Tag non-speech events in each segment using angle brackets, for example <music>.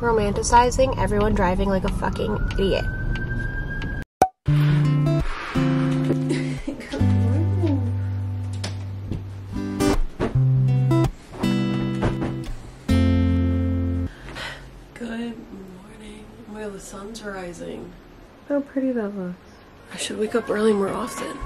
romanticizing everyone driving like a fucking idiot. Good morning. Well, the sun's rising. How pretty that looks. I should wake up early more often.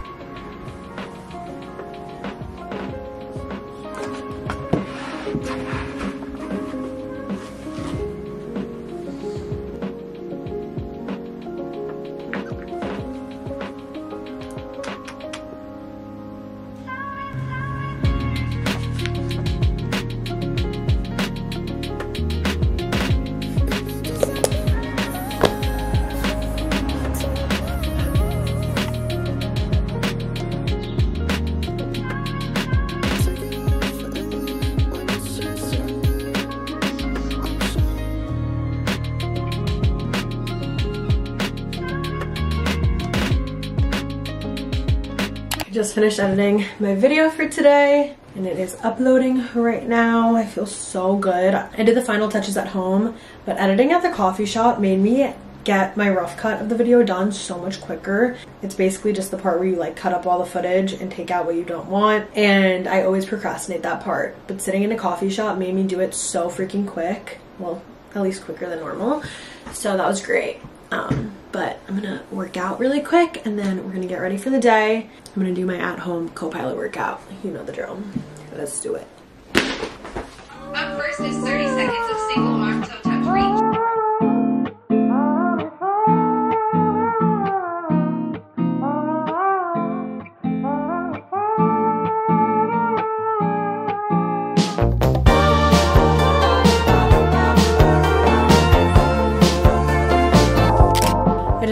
Just finished editing my video for today and it is uploading right now. I feel so good. I did the final touches at home, but editing at the coffee shop made me get my rough cut of the video done so much quicker. It's basically just the part where you like cut up all the footage and take out what you don't want. And I always procrastinate that part. But sitting in a coffee shop made me do it so freaking quick. Well, at least quicker than normal. So that was great. Um, but I'm gonna work out really quick and then we're gonna get ready for the day. I'm gonna do my at-home co-pilot workout. You know the drill. Let's do it. Up first is 30 seconds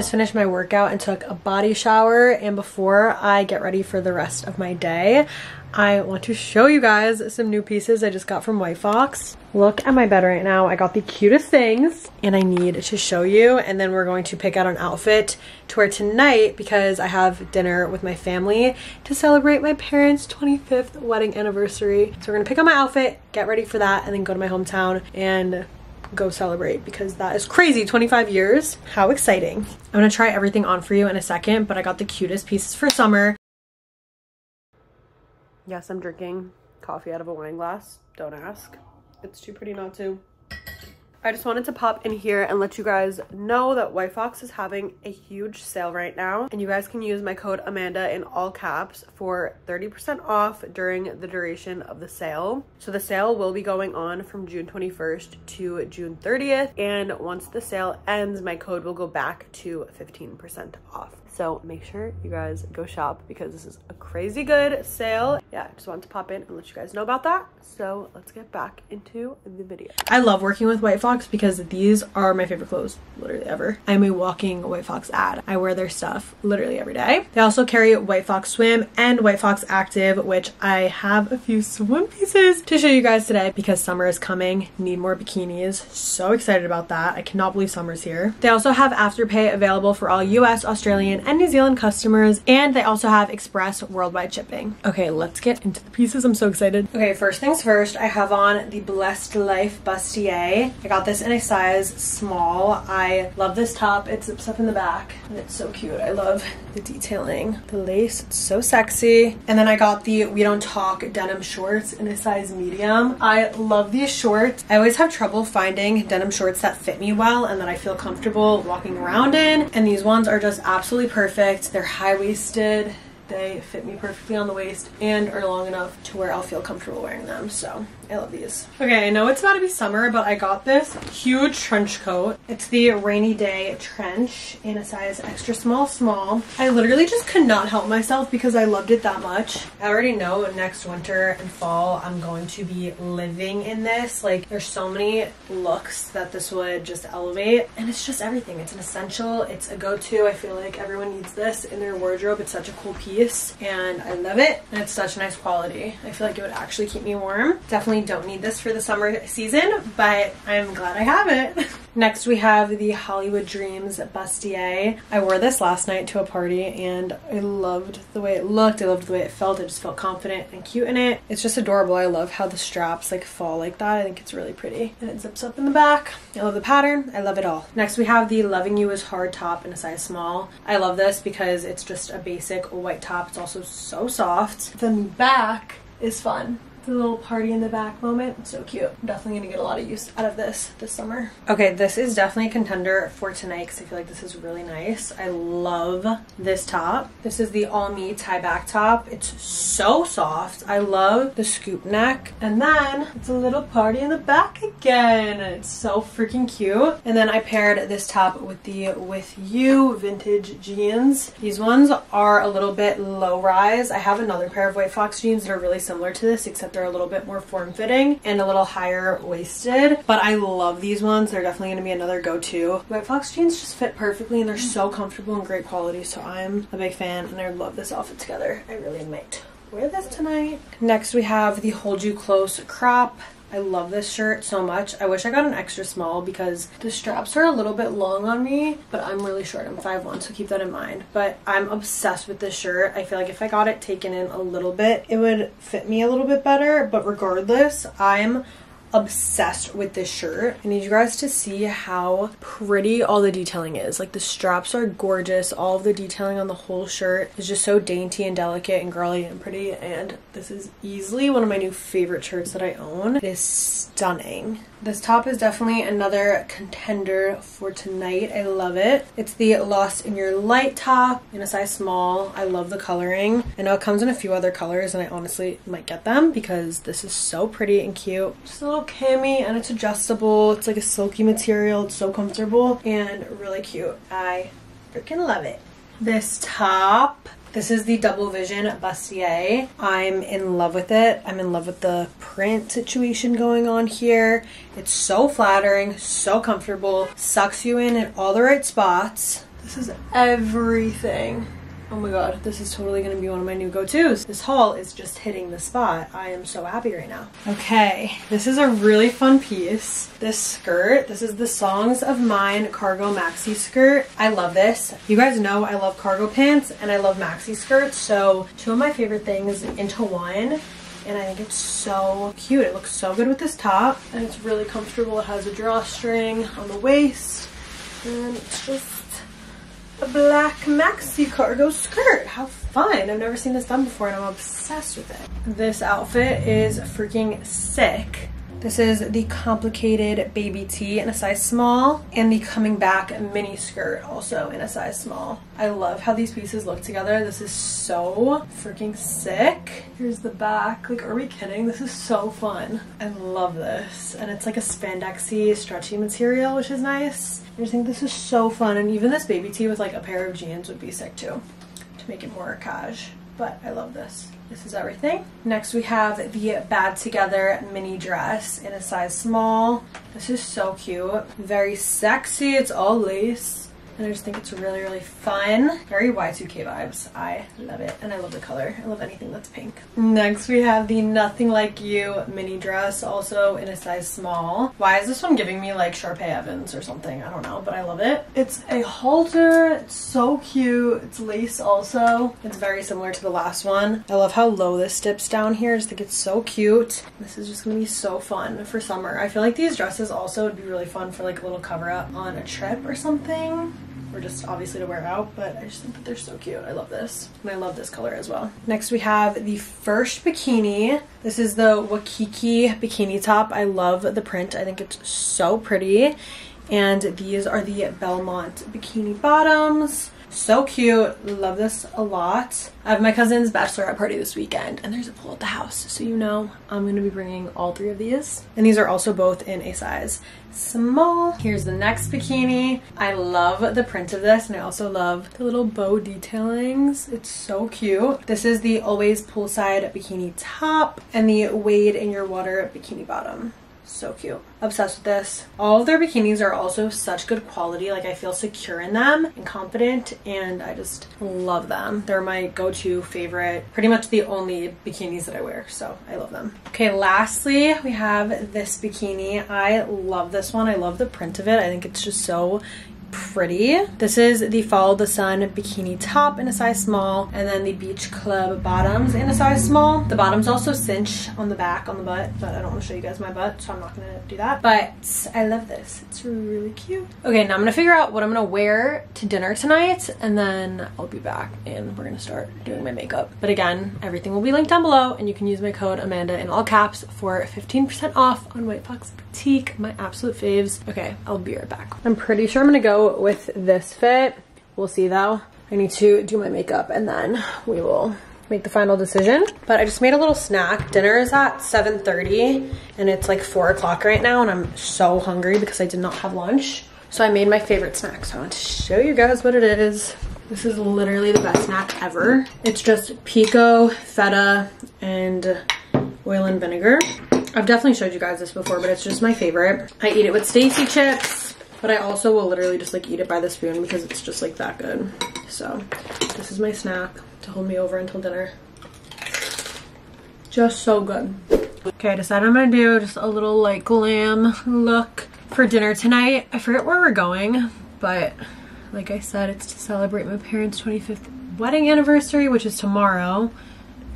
just finished my workout and took a body shower and before I get ready for the rest of my day I want to show you guys some new pieces I just got from White Fox. Look at my bed right now. I got the cutest things and I need to show you and then we're going to pick out an outfit to wear tonight because I have dinner with my family to celebrate my parents' 25th wedding anniversary. So we're gonna pick out my outfit, get ready for that and then go to my hometown and go celebrate because that is crazy. 25 years. How exciting. I'm gonna try everything on for you in a second but i got the cutest pieces for summer. Yes i'm drinking coffee out of a wine glass. Don't ask. It's too pretty not to I just wanted to pop in here and let you guys know that White Fox is having a huge sale right now. And you guys can use my code Amanda in all caps for 30% off during the duration of the sale. So the sale will be going on from June 21st to June 30th. And once the sale ends, my code will go back to 15% off. So make sure you guys go shop because this is a crazy good sale. Yeah, I just wanted to pop in and let you guys know about that. So let's get back into the video. I love working with White Fox because these are my favorite clothes literally ever. I'm a walking White Fox ad. I wear their stuff literally every day. They also carry White Fox Swim and White Fox Active, which I have a few swim pieces to show you guys today because summer is coming. Need more bikinis. So excited about that. I cannot believe summer's here. They also have Afterpay available for all US, Australian, and New Zealand customers, and they also have express worldwide shipping. Okay, let's get into the pieces. I'm so excited. Okay, first things first, I have on the Blessed Life Bustier. I got this in a size small. I love this top. It zips up in the back, and it's so cute. I love the detailing. The lace, it's so sexy. And then I got the We Don't Talk denim shorts in a size medium. I love these shorts. I always have trouble finding denim shorts that fit me well and that I feel comfortable walking around in. And these ones are just absolutely perfect. They're high-waisted. They fit me perfectly on the waist and are long enough to where I'll feel comfortable wearing them. So I love these. Okay, I know it's about to be summer, but I got this huge trench coat. It's the rainy day trench in a size extra small small. I literally just could not help myself because I loved it that much. I already know next winter and fall I'm going to be living in this. Like there's so many looks that this would just elevate and it's just everything. It's an essential. It's a go-to. I feel like everyone needs this in their wardrobe. It's such a cool piece and I love it and it's such nice quality. I feel like it would actually keep me warm. Definitely don't need this for the summer season, but I'm glad I have it. <laughs> Next we have the Hollywood Dreams bustier. I wore this last night to a party and I loved the way it looked. I loved the way it felt. I just felt confident and cute in it. It's just adorable. I love how the straps like fall like that. I think it's really pretty. And it zips up in the back. I love the pattern. I love it all. Next we have the Loving You is Hard top in a size small. I love this because it's just a basic white top. It's also so soft. The back is fun the little party in the back moment. so cute. I'm definitely gonna get a lot of use out of this this summer. Okay, this is definitely a contender for tonight because I feel like this is really nice. I love this top. This is the All Me tie back top. It's so soft. I love the scoop neck. And then it's a little party in the back again. It's so freaking cute. And then I paired this top with the With You vintage jeans. These ones are a little bit low rise. I have another pair of White Fox jeans that are really similar to this except they're a little bit more form-fitting and a little higher waisted. But I love these ones. They're definitely going to be another go-to. White Fox jeans just fit perfectly and they're so comfortable and great quality. So I'm a big fan and I love this outfit together. I really might wear this tonight. Next we have the Hold You Close crop. I love this shirt so much. I wish I got an extra small because the straps are a little bit long on me, but I'm really short. I'm 5'1", so keep that in mind. But I'm obsessed with this shirt. I feel like if I got it taken in a little bit, it would fit me a little bit better. But regardless, I'm obsessed with this shirt. I need you guys to see how pretty all the detailing is. Like the straps are gorgeous. All of the detailing on the whole shirt is just so dainty and delicate and girly and pretty. And this is easily one of my new favorite shirts that I own. It is stunning. This top is definitely another contender for tonight. I love it. It's the Lost in Your Light top in a size small. I love the coloring. I know it comes in a few other colors and I honestly might get them because this is so pretty and cute. Just a little cami and it's adjustable. It's like a silky material. It's so comfortable and really cute. I freaking love it. This top this is the Double Vision bustier. I'm in love with it. I'm in love with the print situation going on here. It's so flattering, so comfortable, sucks you in at all the right spots. This is everything Oh my god, this is totally gonna be one of my new go-tos. This haul is just hitting the spot. I am so happy right now. Okay, this is a really fun piece. This skirt, this is the Songs of Mine cargo maxi skirt. I love this. You guys know I love cargo pants and I love maxi skirts, so two of my favorite things into one and I think it's so cute. It looks so good with this top and it's really comfortable. It has a drawstring on the waist and it's just a black maxi cargo skirt. How fun. I've never seen this done before and I'm obsessed with it. This outfit is freaking sick. This is the complicated baby tee in a size small and the coming back mini skirt also in a size small. I love how these pieces look together. This is so freaking sick. Here's the back. Like, are we kidding? This is so fun. I love this. And it's like a spandexy stretchy material, which is nice. I just think this is so fun. And even this baby tee with like a pair of jeans would be sick too to make it more cash. But I love this. This is everything. Next we have the Bad Together mini dress in a size small. This is so cute. Very sexy. It's all lace. And I just think it's really, really fun. Very Y2K vibes. I love it. And I love the color. I love anything that's pink. Next we have the Nothing Like You mini dress, also in a size small. Why is this one giving me like Sharpay Evans or something? I don't know, but I love it. It's a halter. It's so cute. It's lace also. It's very similar to the last one. I love how low this dips down here. I just think it's so cute. This is just gonna be so fun for summer. I feel like these dresses also would be really fun for like a little cover up on a trip or something or just obviously to wear out, but I just think that they're so cute. I love this. And I love this color as well. Next we have the first bikini. This is the Waikiki bikini top. I love the print. I think it's so pretty. And these are the Belmont bikini bottoms. So cute. Love this a lot. I have my cousin's bachelorette party this weekend and there's a pool at the house. So you know I'm going to be bringing all three of these. And these are also both in a size small. Here's the next bikini. I love the print of this and I also love the little bow detailings. It's so cute. This is the Always Poolside Bikini Top and the Wade in Your Water Bikini Bottom So cute. Obsessed with this. All of their bikinis are also such good quality. Like I feel secure in them and confident and I just love them. They're my go-to favorite. Pretty much the only bikinis that I wear. So I love them. Okay, lastly, we have this bikini. I love this one. I love the print of it. I think it's just so pretty. This is the Follow the Sun bikini top in a size small and then the Beach Club bottoms in a size small. The bottoms also cinch on the back on the butt, but I don't want to show you guys my butt, so I'm not gonna do that. But I love this. It's really cute. Okay, now I'm gonna figure out what I'm gonna wear to dinner tonight and then I'll be back and we're gonna start doing my makeup. But again, everything will be linked down below and you can use my code Amanda in all caps for 15% off on White Fox Boutique, my absolute faves. Okay, I'll be right back. I'm pretty sure I'm gonna go with this fit. We'll see though. I need to do my makeup and then we will make the final decision. But I just made a little snack. Dinner is at 7.30 and it's like four o'clock right now and I'm so hungry because I did not have lunch. So I made my favorite snack. So I want to show you guys what it is. This is literally the best snack ever. It's just pico, feta, and oil and vinegar. I've definitely showed you guys this before, but it's just my favorite. I eat it with Stacy chips, but I also will literally just like eat it by the spoon because it's just like that good. So this is my snack to hold me over until dinner. Just so good. Okay, I decided I'm gonna do just a little like glam look for dinner tonight. I forget where we're going, but like I said, it's to celebrate my parents' 25th wedding anniversary, which is tomorrow,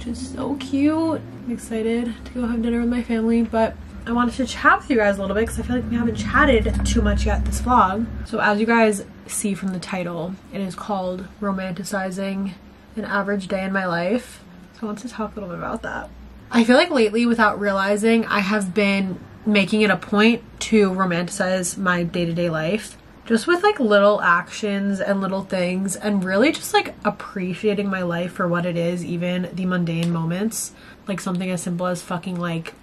which is so cute. I'm excited to go have dinner with my family, but I wanted to chat with you guys a little bit because I feel like we haven't chatted too much yet this vlog. So as you guys see from the title, it is called Romanticizing an Average Day in My Life. So I want to talk a little bit about that. I feel like lately, without realizing, I have been making it a point to romanticize my day-to-day life just with like little actions and little things and really just like appreciating my life for what it is even the mundane moments. Like something as simple as fucking like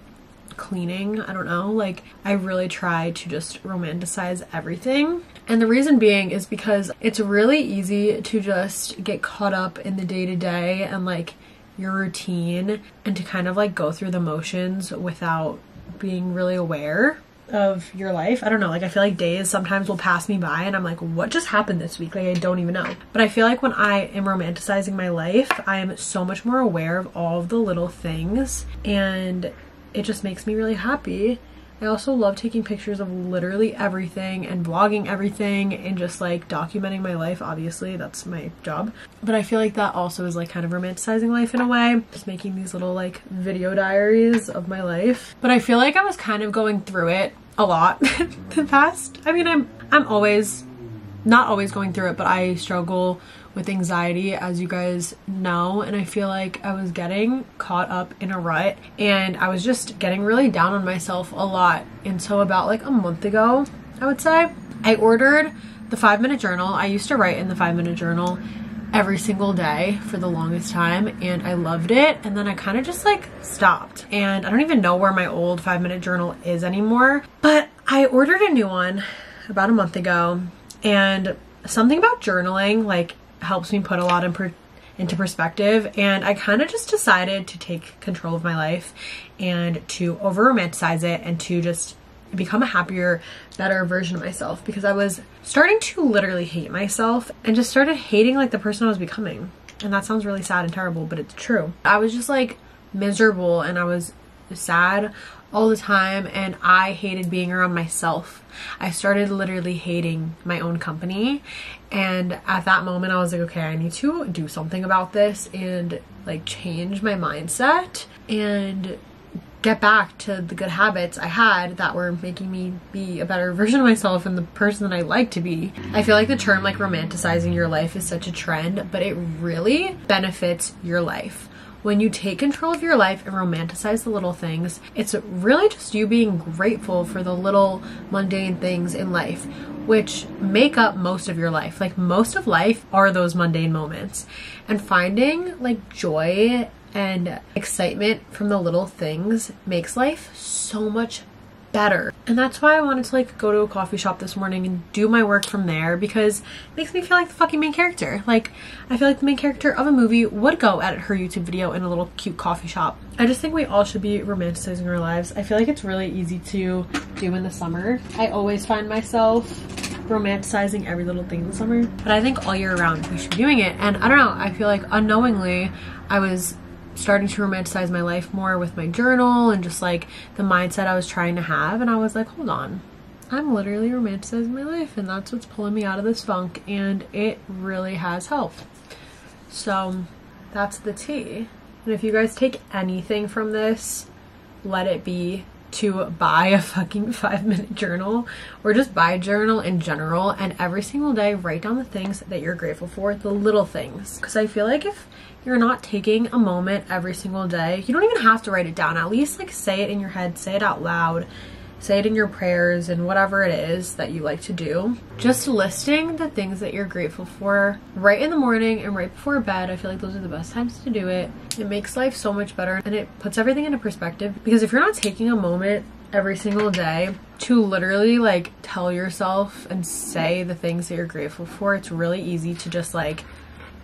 cleaning. I don't know. Like i really try to just romanticize everything. And the reason being is because it's really easy to just get caught up in the day to day and like your routine and to kind of like go through the motions without being really aware of your life. I don't know, like I feel like days sometimes will pass me by and I'm like, what just happened this week? Like I don't even know. But I feel like when I am romanticizing my life, I am so much more aware of all of the little things and it just makes me really happy. I also love taking pictures of literally everything and vlogging everything and just like documenting my life. Obviously, that's my job. But I feel like that also is like kind of romanticizing life in a way. Just making these little like video diaries of my life. But I feel like I was kind of going through it a lot in <laughs> the past. I mean, I'm I'm always not always going through it, but I struggle with anxiety as you guys know and I feel like I was getting caught up in a rut and I was just getting really down on myself a lot and so about like a month ago I would say. I ordered the five minute journal. I used to write in the five minute journal every single day for the longest time and I loved it and then I kind of just like stopped. And I don't even know where my old five minute journal is anymore but I ordered a new one about a month ago and something about journaling like helps me put a lot in per into perspective and I kind of just decided to take control of my life and to over romanticize it and to just become a happier better version of myself because I was starting to literally hate myself and just started hating like the person I was becoming and that sounds really sad and terrible but it's true I was just like miserable and I was sad all the time and I hated being around myself. I started literally hating my own company and at that moment I was like okay I need to do something about this and like change my mindset and get back to the good habits I had that were making me be a better <laughs> version of myself and the person that I like to be. I feel like the term like romanticizing your life is such a trend, but it really benefits your life when you take control of your life and romanticize the little things, it's really just you being grateful for the little mundane things in life, which make up most of your life. Like most of life are those mundane moments. And finding like joy and excitement from the little things makes life so much better. And that's why I wanted to like go to a coffee shop this morning and do my work from there because it makes me feel like the fucking main character. Like I feel like the main character of a movie would go edit her YouTube video in a little cute coffee shop. I just think we all should be romanticizing our lives. I feel like it's really easy to do in the summer. I always find myself romanticizing every little thing in the summer. But I think all year round we should be doing it. And I don't know, I feel like unknowingly I was starting to romanticize my life more with my journal and just like the mindset I was trying to have. And I was like, hold on, I'm literally romanticizing my life, and that's what's pulling me out of this funk. And it really has helped. So that's the tea. And if you guys take anything from this, let it be to buy a fucking <laughs> five minute journal or just buy a journal in general and every single day write down the things that you're grateful for, the little things. Because I feel like if you're not taking a moment every single day. You don't even have to write it down. At least like say it in your head, say it out loud, say it in your prayers and whatever it is that you like to do. Just listing the things that you're grateful for right in the morning and right before bed. I feel like those are the best times to do it. It makes life so much better and it puts everything into perspective because if you're not taking a moment every single day to literally like tell yourself and say the things that you're grateful for, it's really easy to just like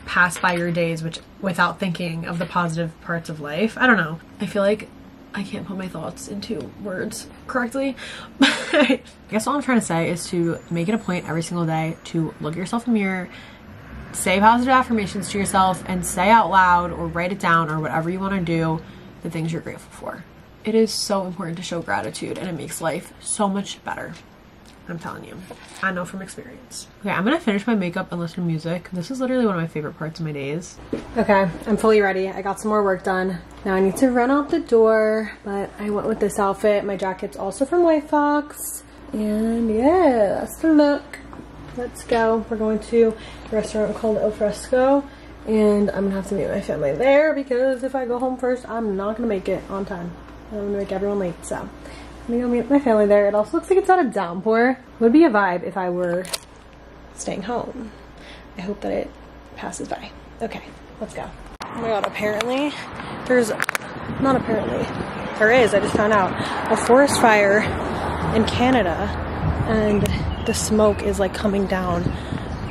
pass by your days which without thinking of the positive parts of life. I don't know. I feel like I can't put my thoughts into words correctly. <laughs> I guess all I'm trying to say is to make it a point every single day to look at yourself in the mirror, say positive affirmations to yourself, and say out loud or write it down or whatever you want to do the things you're grateful for. It is so important to show gratitude and it makes life so much better. I'm telling you. I know from experience. Okay, I'm gonna finish my makeup and listen to music. This is literally one of my favorite parts of my days. Okay, I'm fully ready. I got some more work done. Now I need to run out the door, but I went with this outfit. My jacket's also from White Fox. And yeah, that's the look. Let's go. We're going to a restaurant called El Fresco. And I'm gonna have to meet my family there because if I go home first, I'm not gonna make it on time. I'm gonna make everyone late, so. I'm gonna go meet my family there. It also looks like it's not a downpour. Would be a vibe if I were staying home. I hope that it passes by. Okay, let's go. Oh my god, apparently there's, not apparently, there is, I just found out, a forest fire in Canada and the smoke is like coming down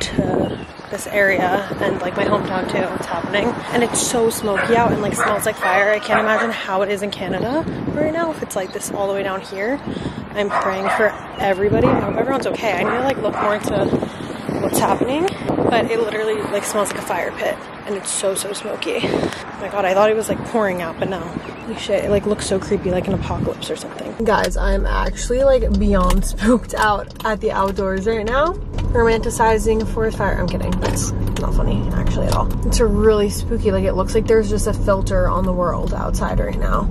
to this area and like my hometown too. It's happening. And it's so smoky out and like smells like fire. I can't imagine how it is in Canada right now if it's like this all the way down here. I'm praying for everybody. I hope everyone's okay. I need to like look more into what's happening. But it literally like smells like a fire pit and it's so so smoky. Oh my god, I thought it was like pouring out, but no. Holy shit, it like looks so creepy, like an apocalypse or something. Guys, I'm actually like beyond <laughs> spooked out at the outdoors right now romanticizing for a fire. I'm kidding. That's not funny, actually, at all. It's really spooky. Like, it looks like there's just a filter on the world outside right now.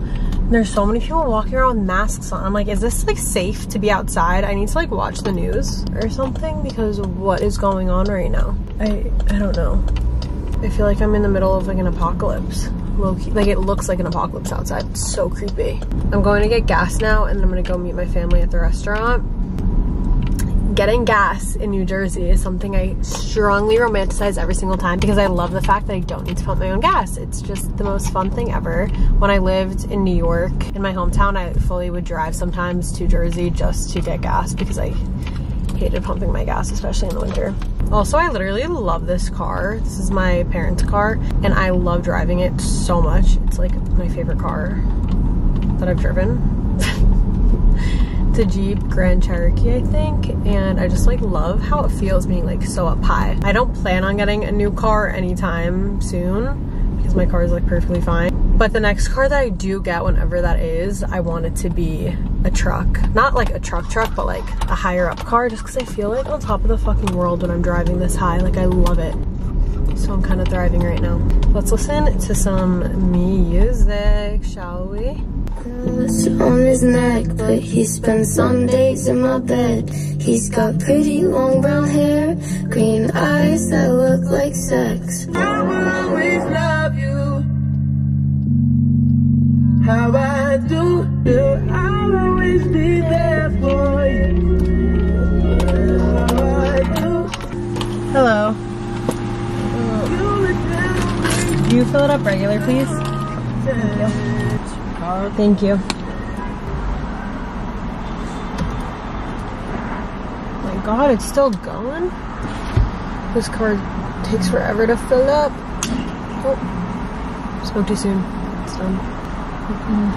There's so many people walking around with masks on. I'm like, is this, like, safe to be outside? I need to, like, watch the news or something because what is going on right now? I, I don't know. I feel like I'm in the middle of, like, an apocalypse. Like, it looks like an apocalypse outside. It's so creepy. I'm going to get gas now, and I'm going to go meet my family at the restaurant getting gas in New Jersey is something I strongly romanticize every single time because I love the fact that I don't need to pump my own gas. It's just the most fun thing ever. When I lived in New York, in my hometown, I fully would drive sometimes to Jersey just to get gas because I hated pumping my gas, especially in the winter. Also, I literally love this car. This is my parents' car, and I love driving it so much. It's like my favorite car that I've driven. <laughs> the Jeep Grand Cherokee, I think, and I just like love how it feels being like so up high. I don't plan on getting a new car anytime soon because my car is like perfectly fine. But the next car that I do get, whenever that is, I want it to be a truck. Not like a truck truck, but like a higher up car just because I feel like on top of the fucking world when I'm driving this high. Like I love it. So I'm kind of thriving right now. Let's listen to some music, shall we? necklace on his neck, but he spends some days in my bed. He's got pretty long brown hair, green eyes that look like sex. I will always love you. How I do, do I'll always be there for you. Hello. Can you fill it up regular, please? Thank you. Thank you. My god, it's still going? This car takes forever to fill up. Oh, spoke too soon. It's done.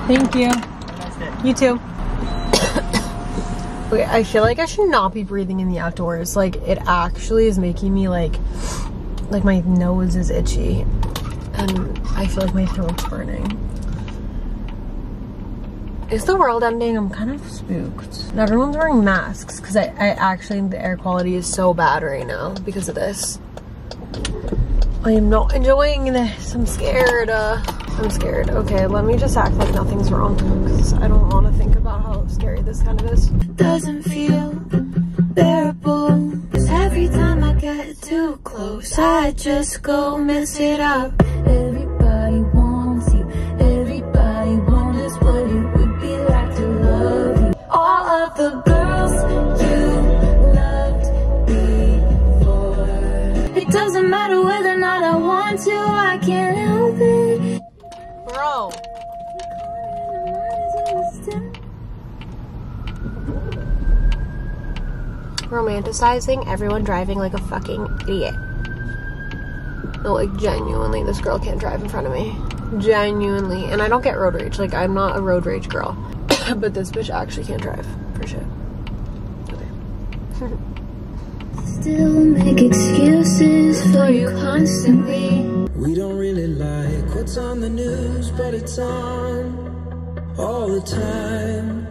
Thank you. You too. <coughs> Wait, I feel like I should not be breathing in the outdoors. Like, it actually is making me, like, like my nose is itchy. And I feel like my throat's burning. Is the world ending? I'm kind of spooked. And everyone's wearing masks because I, I actually think the air quality is so bad right now because of this. I am not enjoying this. I'm scared. Uh, I'm scared. Okay, let me just act like nothing's wrong because I don't want to think about how scary this kind of is. doesn't feel bearable. Cause every time I get too close, I just go mess it up. Everybody I can't help it. Bro. romanticizing everyone driving like a fucking idiot. No, like genuinely, this girl can't drive in front of me. Genuinely. And I don't get road rage. Like, I'm not a road rage girl. <coughs> but this bitch actually can't drive. For shit. Okay. Still make excuses for you constantly. We don't really like what's on the news, but it's on all the time.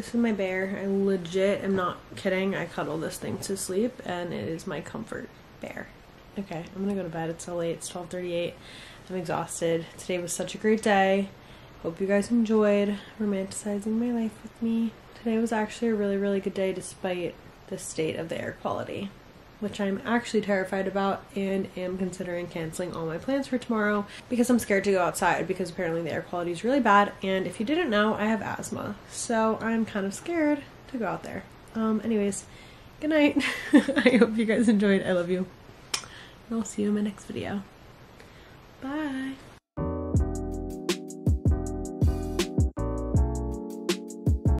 This is my bear. I legit am not kidding. I cuddle this thing to sleep and it is my comfort bear. Okay, I'm gonna go to bed. It's so late. It's 12:38. I'm exhausted. Today was such a great day. Hope you guys enjoyed romanticizing my life with me. Today was actually a really, really good day despite the state of the air quality which I'm actually terrified about and am considering canceling all my plans for tomorrow because I'm scared to go outside because apparently the air quality is really bad and if you didn't know, I have asthma. So I'm kind of scared to go out there. Um anyways, good night. <laughs> I hope you guys enjoyed. I love you. And I'll see you in my next video. Bye.